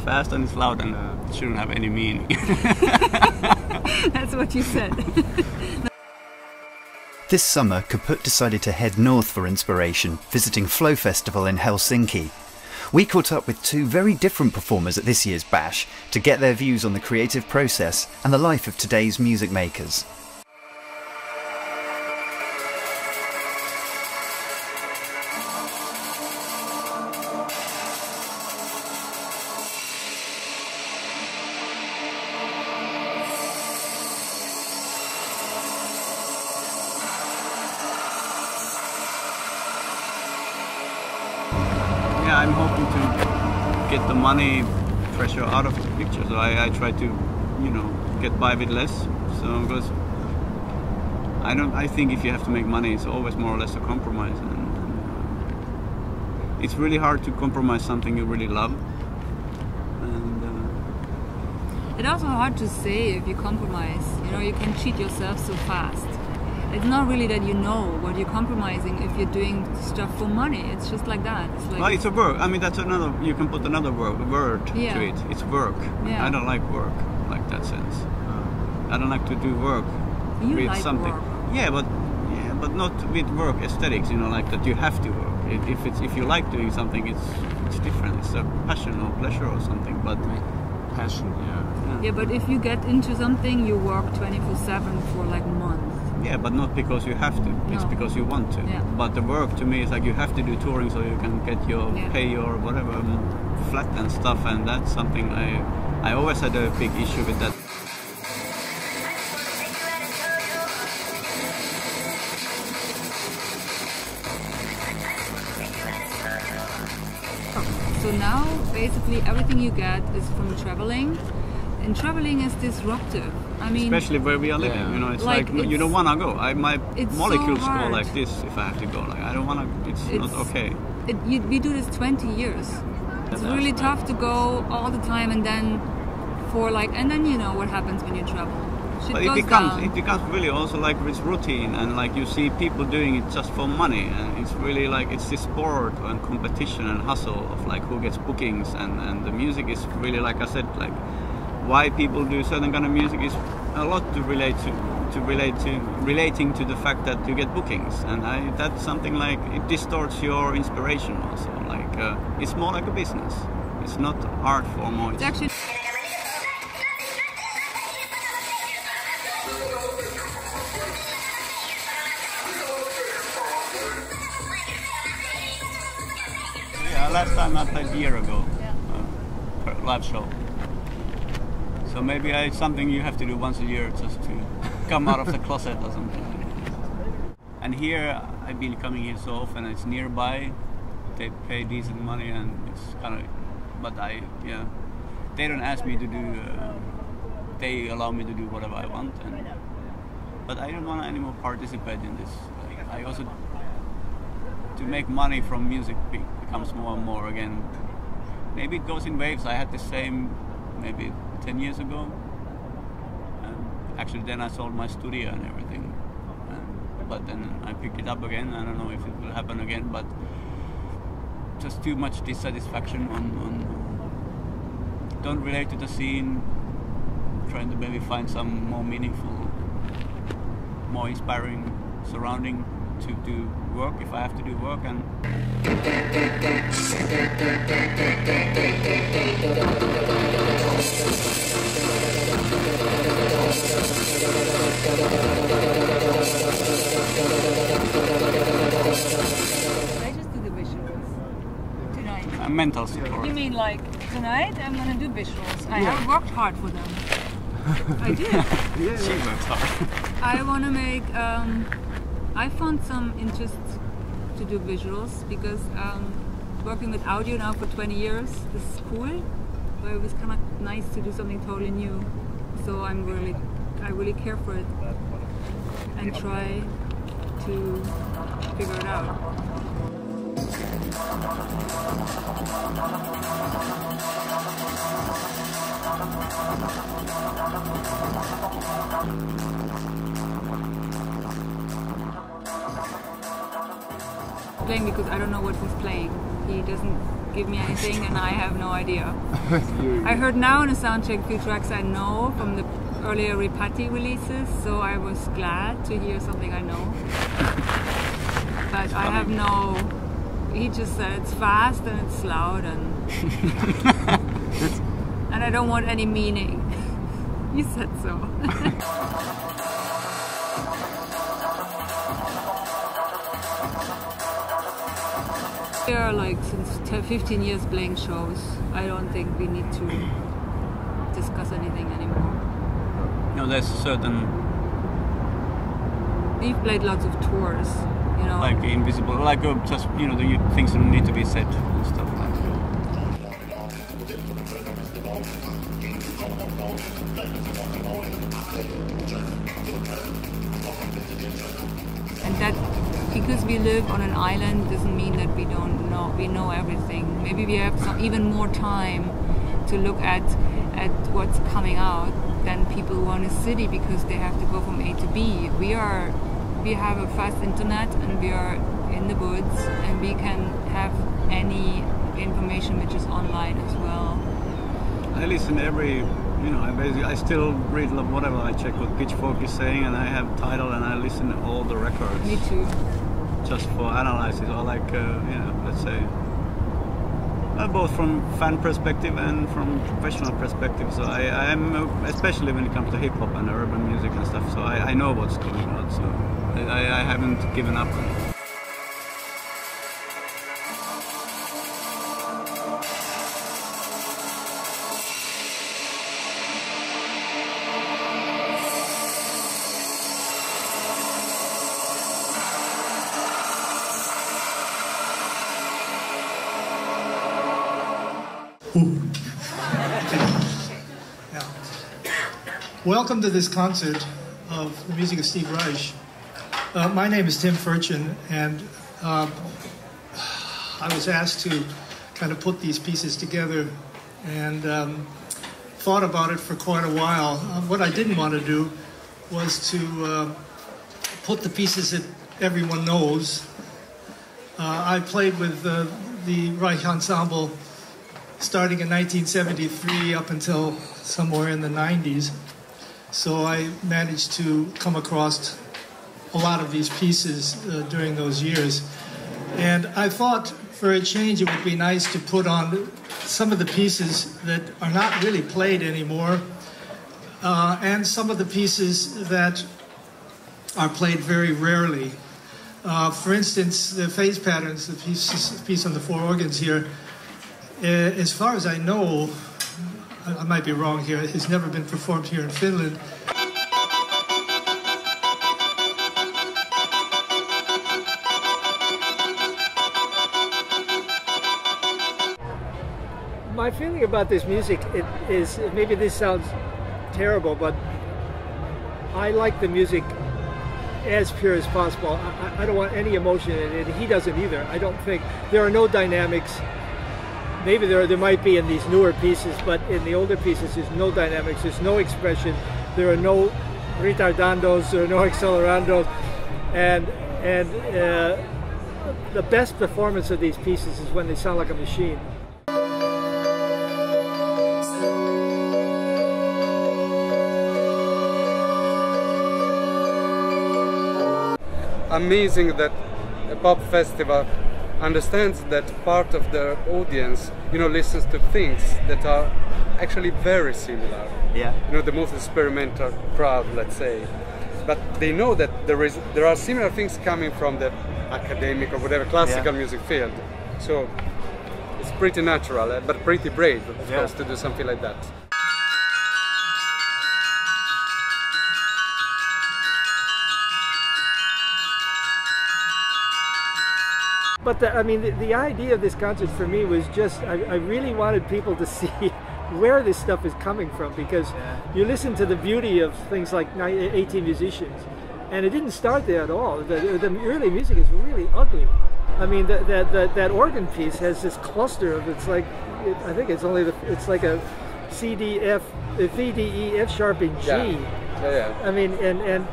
fast and it's loud and uh, it shouldn't have any meaning. That's what you said. This summer, Kaput decided to head north for inspiration, visiting Flow Festival in Helsinki. We caught up with two very different performers at this year's Bash to get their views on the creative process and the life of today's music makers. Yeah, I'm hoping to get the money pressure out of the picture. So I, I try to, you know, get by with less. So because I don't, I think if you have to make money, it's always more or less a compromise, and, and it's really hard to compromise something you really love. And uh, It's also hard to say if you compromise. You know, you can cheat yourself so fast. It's not really that you know what you're compromising if you're doing stuff for money. It's just like that. It's like well, it's a work. I mean, that's another. You can put another word, word Yeah. to it. It's work. Yeah. I don't like work like that sense. Uh, I don't like to do work You with like something. work. Yeah, but yeah, but not with work aesthetics. You know, like that you have to work. If if it's if you like doing something, it's it's different. It's a passion or pleasure or something. But Passion, yeah. yeah, but if you get into something, you work 24/7 for like months. Yeah, but not because you have to. It's No. because you want to. Yeah. But the work to me is like you have to do touring so you can get your Yeah. pay or whatever um, flat and stuff, and that's something I I always had a big issue with that. So now basically everything you get is from traveling, and traveling is disruptive. I mean, especially where we are living. Yeah. You know, it's like, Like, you don't want to go. I my it's so molecules go like this if I have to go. Like I don't want to. It's, not okay. it, you, we do this 20 years. It's That's really tough to go all the time and then for like, and then you know what happens when you travel. Shit But it becomes down. it becomes really also like it's routine and like you see people doing it just for money and it's really like it's this sport and competition and hustle of like who gets bookings and and the music is really like I said like why people do certain kind of music is a lot to relate to to relate to relating to the fact that you get bookings. And I that's something like it distorts your inspiration also. Like uh, it's more like a business. It's not art form or It's actually Yeah, last time I played a year ago, uh, live show. Maybe it's something you have to do once a year just to come out of the closet or something. And here I've been coming here so often. It's nearby. They pay decent money and it's kind of. But I yeah, they don't ask me to do. Uh, they allow me to do whatever I want. And, but I don't want to anymore participate in this. I also to make money from music becomes more and more again. Maybe it goes in waves. I had the same maybe 10 years ago. And actually, then I sold my studio and everything. And, but then I picked it up again. I don't know if it will happen again, but just too much dissatisfaction on, on don't relate to the scene. Trying to maybe find some more meaningful, more inspiring surrounding to do work if I have to do work and I just do the visuals tonight. a mental support. You mean like tonight? I'm gonna do visuals. I have worked hard for them. I did. She works hard. I want to make. Um, I found some interest to do visuals because um, working with audio now for 20 years this is cool, but it was kind of nice to do something totally new. So I'm really, I really care for it and try to figure it out. Playing because I don't know what he's playing. He doesn't give me anything, and I have no idea. I heard now in the soundcheck few tracks I know from the earlier Ripatti releases, so I was glad to hear something I know. but I have no. He just said it's fast and it's loud and and I don't want any meaning. he said so. like since 10, 15 years playing shows. I don't think we need to discuss anything anymore. No, there's a certain We've played lots of tours, you know. like invisible, like uh, just you know the things that need to be said and stuff because we live on an island doesn't mean that we don't know we know everything. Maybe we have some even more time to look at at what's coming out than people who are in a city because they have to go from A to B. We are we have a fast internet and we are in the woods and we can have any information which is online as well. I listen every, you know, I basically I still read whatever I check what Pitchfork is saying, and I have Tidal and I listen to all the records me too just for analysis or like uh, you know, let's say. Uh, both from fan perspective and from professional perspective. So I, I am, uh, especially when it comes to hip hop and urban music and stuff. So I, I know what's going on. So I, I haven't given up. Welcome to this concert of the music of Steve Reich. Uh, my name is Tim Ferchen, and um, I was asked to kind of put these pieces together and um, thought about it for quite a while. Uh, what I didn't want to do was to uh, put the pieces that everyone knows. Uh, I played with uh, the Reich Ensemble starting in 1973 up until somewhere in the 90s. So I managed to come across a lot of these pieces uh, during those years. And I thought for a change it would be nice to put on some of the pieces that are not really played anymore uh, and some of the pieces that are played very rarely. Uh, for instance, the phase patterns, the piece, piece on the four organs here, uh, as far as I know, I, might be wrong here, it's never been performed here in Finland. my feeling about this music is maybe this sounds terrible, but I like the music as pure as possible. I- I don't want any emotion in it. He doesn't either. I don't think there are no dynamics. Maybe there there might be in these newer pieces, but in the older pieces, there's no dynamics. There's no expression. There are no ritardandos. There are no accelerandos, and and uh, the best performance of these pieces is when they sound like a machine. amazing that a pop festival understands that part of their audience, you know, listens to things that are actually very similar. Yeah. You know, the most experimental crowd, let's say. But they know that there is there are similar things coming from the academic or whatever classical Yeah. music field. So it's pretty natural, eh, but pretty brave, of Yeah. course, to do something like that. But the, I mean, the, the idea of this concert for me was just I, I really wanted people to see where this stuff is coming from because you listen to the beauty of things like 18 musicians, and it didn't start there at all. The, the early music is really ugly. I mean, that that that that organ piece has this cluster of it's like it, I think it's only the it's like a C D F V D E F sharp and G. Yeah. Yeah, yeah. I mean, and and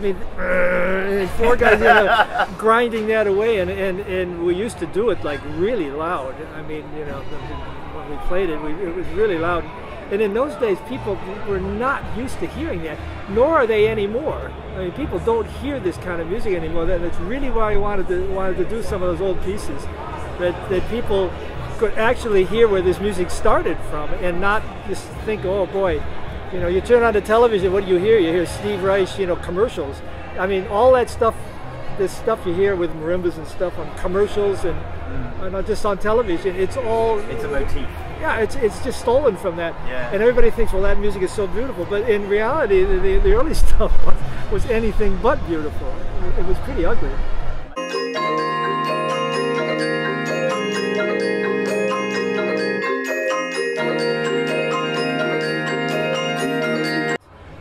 mean, uh, four guys you know, grinding that away, and, and, and we used to do it like really loud. I mean, you know, when we played it, we, it was really loud. And in those days, people were not used to hearing that, nor are they anymore. I mean, people don't hear this kind of music anymore. And that's really why I wanted to wanted to do some of those old pieces, that that people could actually hear where this music started from, and not just think, oh boy, you know, you turn on the television, what do you hear? You hear Steve Reich, you know, commercials. I mean, all that stuff, this stuff you hear with marimbas and stuff on commercials and mm. not just on television. It's all. It's a motif yeah, it's it's just stolen from that. Yeah. And everybody thinks, well, that music is so beautiful, but in reality, the, the, the early stuff was, was anything but beautiful. It was pretty ugly.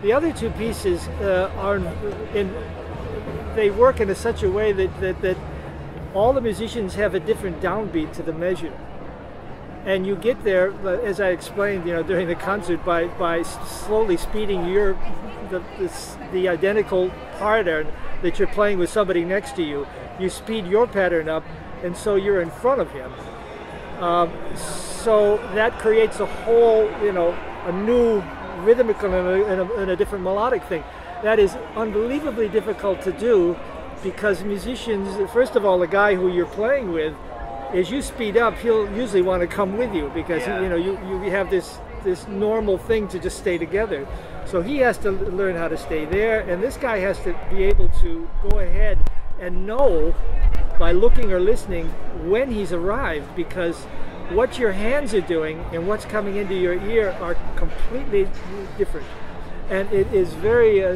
The other two pieces uh, are in, they work in a such a way that, that, that all the musicians have a different downbeat to the measure and you get there, as I explained, you know, during the concert, by by slowly speeding your the this, the identical pattern that you're playing with somebody next to you. You speed your pattern up, and so you're in front of him. Um, so that creates a whole, you know, a new rhythmical and a, and, a, and a different melodic thing. That is unbelievably difficult to do because musicians, first of all, the guy who you're playing with as you speed up, he'll usually want to come with you because yeah. you know you, you have this this normal thing to just stay together. So he has to learn how to stay there, and this guy has to be able to go ahead and know by looking or listening when he's arrived because what your hands are doing and what's coming into your ear are completely different and it is very uh,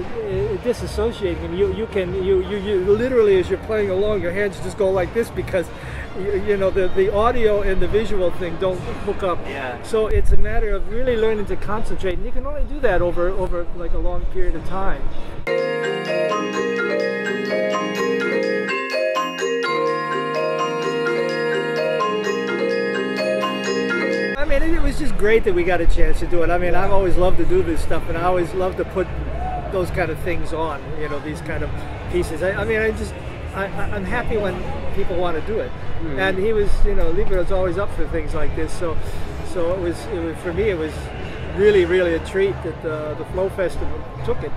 disassociating. You you can you, you you literally as you're playing along, your hands just go like this because you, you, know the the audio and the visual thing don't hook up. Yeah. So it's a matter of really learning to concentrate, and you can only do that over over like a long period of time. Mean, it was just great that we got a chance to do it. I mean, I've always loved to do this stuff, and I always love to put those kind of things on. You know, these kind of pieces. I, I mean, I just I, am happy when people want to do it. Mm-hmm. And he was, you know, Lieber was always up for things like this. So, so it was, it was for me, it was really, really a treat that uh, the Flow Festival took it.